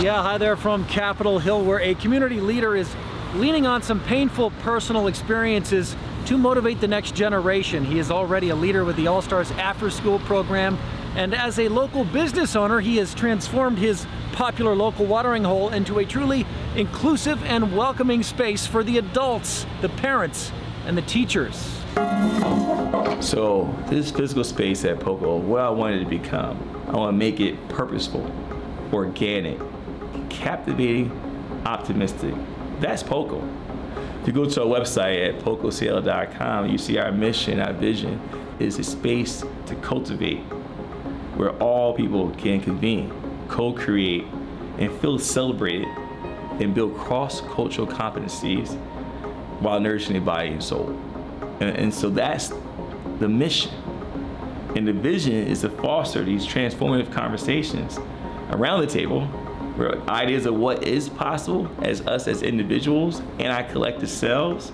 Yeah, hi there from Capitol Hill, where a community leader is leaning on some painful personal experiences to motivate the next generation. He is already a leader with the All Stars After School program, and as a local business owner, he has transformed his popular local watering hole into a truly inclusive and welcoming space for the adults, the parents, and the teachers. So this physical space at Poco, what I wanted to become, I want to make it purposeful, organic, captivating, optimistic. That's Poco. If you go to our website at pococl.com, you see our mission, our vision is a space to cultivate where all people can convene, co-create, and feel celebrated and build cross-cultural competencies while nourishing their body and soul. And, and so that's the mission. And the vision is to foster these transformative conversations around the table ideas of what is possible as us as individuals and our collective selves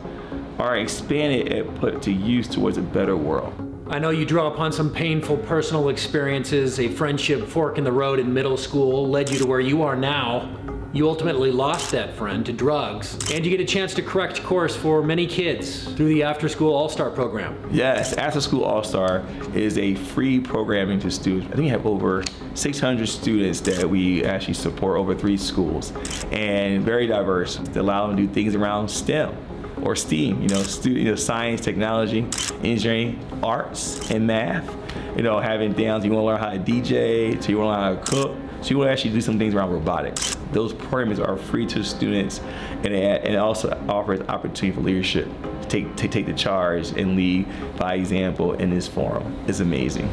are expanded and put to use towards a better world. I know you draw upon some painful personal experiences. A friendship fork in the road in middle school led you to where you are now. You ultimately lost that friend to drugs, and you get a chance to correct course for many kids through the After School All Star program. Yes, After School All Star is a free programming to students. I think we have over 600 students that we actually support over three schools, and very diverse. To allow them to do things around STEM or STEAM, you know, you know, science, technology, engineering, arts, and math. You know, having downs, you want to learn how to DJ, so you want to learn how to cook, so you want to actually do some things around robotics. Those programs are free to students, and it, and it also offers opportunity for leadership to take, to take the charge and lead by example in this forum. It's amazing.